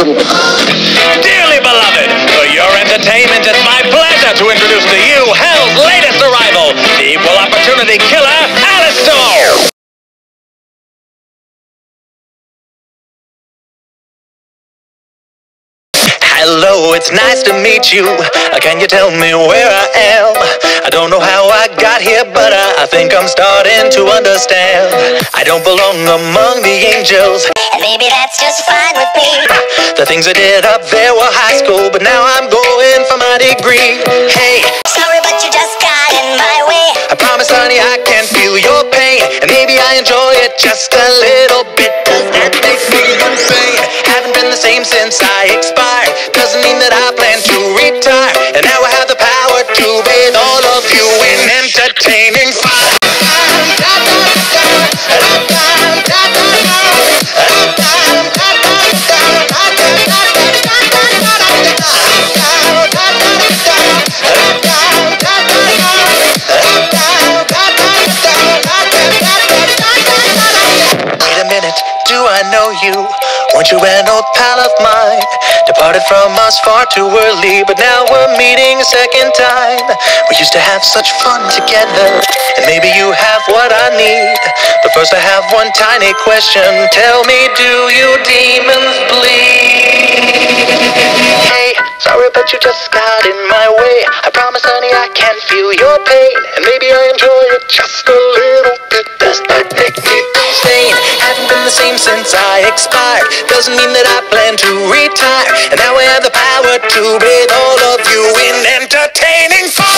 Dearly beloved, for your entertainment, it's my pleasure to introduce to you Hell's latest arrival, the equal opportunity killer, Alastor! Hello, it's nice to meet you. Can you tell me where I am? I don't know how I got here, but I think I'm starting to understand. I don't belong among the angels. And maybe that's just fine with me. The things I did up there were high school, but now I'm going for my degree. Hey, Sorry, but you just got in my way. I promise, honey, I can feel your pain. And maybe I enjoy it just a little bit. Does that make me insane? Haven't been the same since I expired. Doesn't mean that I plan to retire. And now I have the power to bathe all of you in entertaining fire. You? Weren't you an old pal of mine? Departed from us far too early, but now we're meeting a second time. We used to have such fun together, and maybe you have what I need. But first, I have one tiny question. Tell me, do you demons bleed? Hey, sorry, but you just got in my way. I promise, honey, I can feel your pain, and maybe I enjoy it just a little bit. Does that make same since I expired. Doesn't mean that I plan to retire. And now I have the power to bathe all of you in entertaining fire.